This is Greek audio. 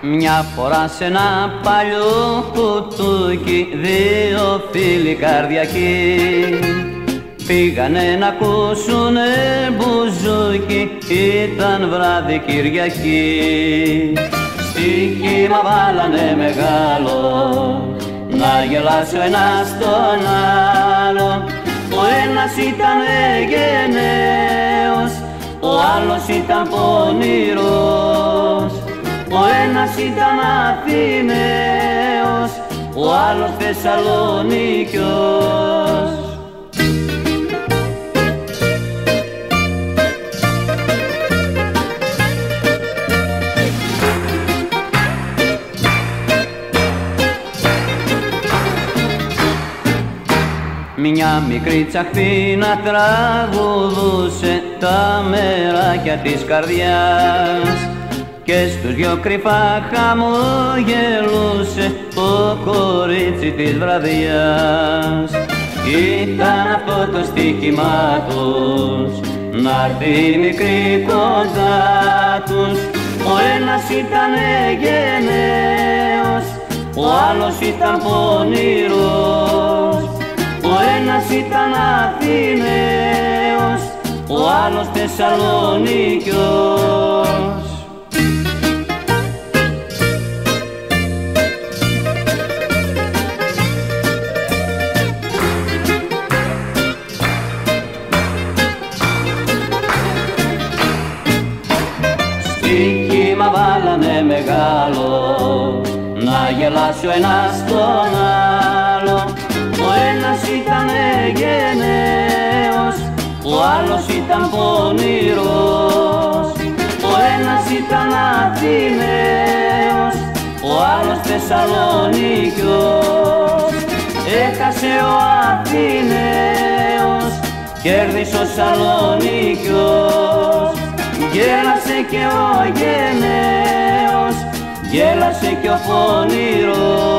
Μια φορά σε ένα παλιό κουτούκι δύο φίλοι καρδιακοί. Πήγανε να ακούσουνε μπουζούκι, ήταν βράδυ Κυριακή. Στοίχημα βάλανε μεγάλο, να γελάσει ο ένας τον άλλο. Ο ένας ήταν γενναίος, ο άλλος ήταν πονηρός Ο ένας ήταν Αθηναίος, ο άλλος Θεσσαλονίκιος. Μια μικρή τσαχπίνα τραγουδούσε τα μεράκια της καρδιάς και στους δυο κρυφά χαμογελούσε το κορίτσι της βραδιάς. Ήταν αυτό το στοίχημά τους να'ρθει η μικρή κοντά τους ο ένας ήταν γενναίος, ο άλλος ήταν πονηρός ένας ήταν Αθηναίος, ο άλλος Θεσσαλονίκιος. Στοίχημα βάλανε μεγάλο, να γελάσει ο ένας τον άλλο ο ένας ήταν γενναίος, ο άλλος ήταν πονηρός. Ο ένας ήταν Αθηναίος, ο άλλος Θεσσαλονίκιος. Έχασε ο Αθηναίος, κέρδισε ο Σαλονίκιος. Γέλασε και ο γενναίος, γέλασε και ο πονηρός.